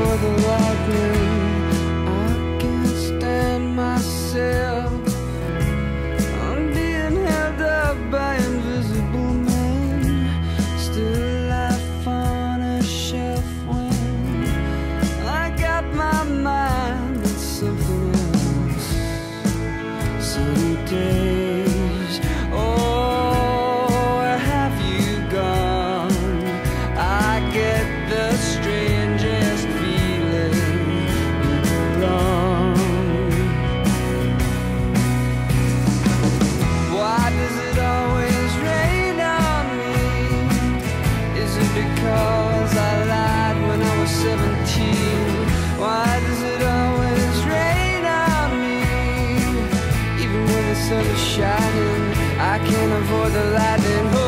Avoid the. I can't stand myself. I'm being held up by invisible men. Still life on a shelf when I got my mind on something else. Sunny days. Oh, where have you gone? I get the drowning. I can't avoid the lightning.